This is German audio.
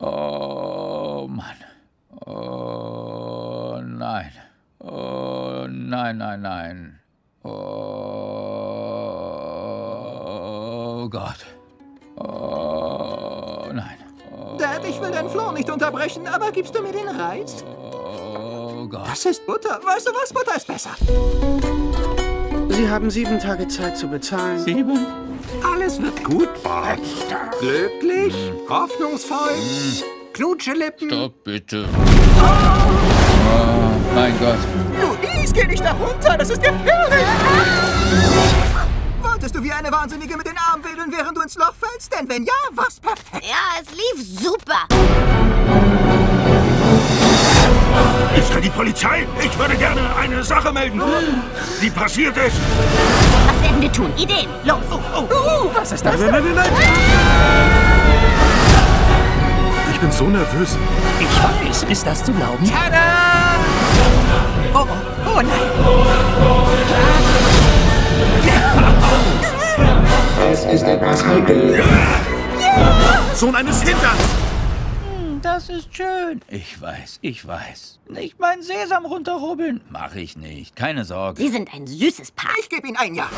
Oh Mann. Oh nein. Oh nein, nein, nein. Oh Gott. Oh nein. Oh, Dad, ich will deinen Floh nicht unterbrechen, aber gibst du mir den Reis? oh Gott. Das ist Butter. Weißt du was? Butter ist besser. Sie haben sieben Tage Zeit zu bezahlen. Sieben? Alles wird gut, Bart. Glücklich, hoffnungsvoll, Knutschelippen. Stopp bitte. Oh, mein Gott. Luis, geh nicht da runter, das ist gefährlich. Wolltest du wie eine Wahnsinnige mit den Armen wedeln, während du ins Loch fällst? Denn wenn ja, war's perfekt. Ja, es lief super. Ist da die Polizei? Ich würde gerne eine Sache melden, die passiert ist. Was werden wir tun? Ideen. Los. Uh, was ist das? Nein, nein, nein, nein. Ich bin so nervös. Ich weiß, ist das zu glauben? Tada! Oh, oh, oh nein. Es ist etwas heikel. Sohn eines Hinterns. Das ist schön. Ich weiß, ich weiß. Nicht meinen Sesam runterrubbeln. Mach ich nicht. Keine Sorge. Sie sind ein süßes Paar. Ich gebe ihm ein Jahr.